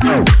Oh.